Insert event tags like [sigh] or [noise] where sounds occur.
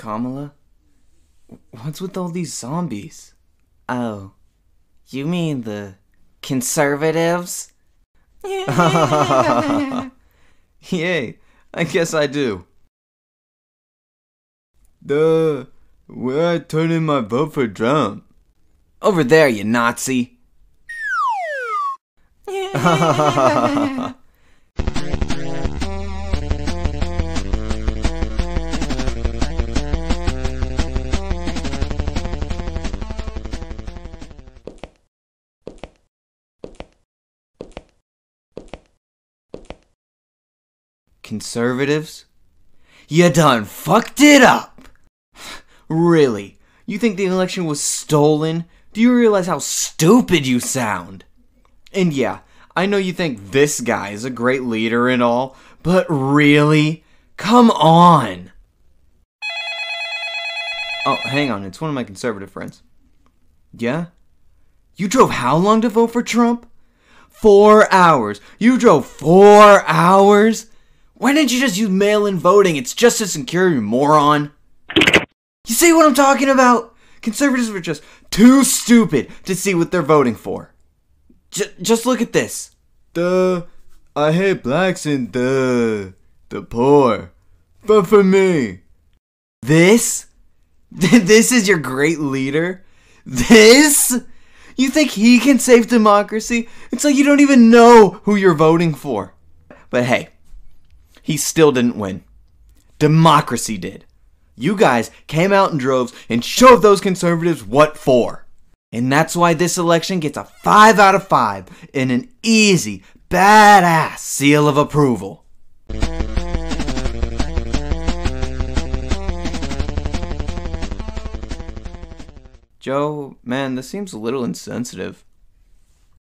Kamala? What's with all these zombies? Oh, you mean the conservatives? [laughs] Yay, I guess I do. Duh, where I turn in my vote for Trump? Over there, you Nazi. [laughs] [laughs] Conservatives? You done fucked it up! Really? You think the election was stolen? Do you realize how stupid you sound? And yeah, I know you think this guy is a great leader and all, but really? Come on! Oh, hang on, it's one of my conservative friends. Yeah? You drove how long to vote for Trump? Four hours. You drove four hours? Why didn't you just use mail in voting? It's just as secure, you moron. You see what I'm talking about? Conservatives are just too stupid to see what they're voting for. J- just look at this. The I hate blacks and the the poor. But for me. This? [laughs] this is your great leader? This? You think he can save democracy? It's like you don't even know who you're voting for. But hey, he still didn't win. Democracy did. You guys came out in droves and showed those conservatives what for. And that's why this election gets a 5 out of 5 and an easy, badass seal of approval. Joe, man, this seems a little insensitive.